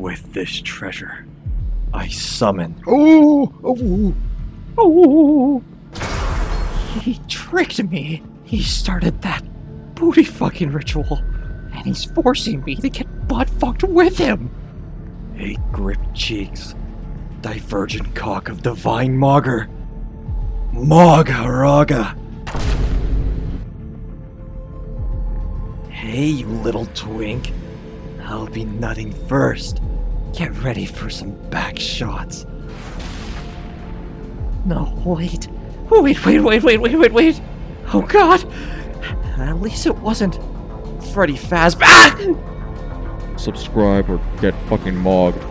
With this treasure, I summon. Oh, oh, Oh! He tricked me. He started that booty fucking ritual, and he's forcing me to get butt fucked with him. Eight gripped cheeks, divergent cock of divine Mogger. Mogharaga. Hey, you little twink. I'll be nutting first. Get ready for some back shots. No, wait. Wait, wait, wait, wait, wait, wait, wait. Oh god. At least it wasn't Freddy Fazbear. Ah! subscribe or get fucking mogged.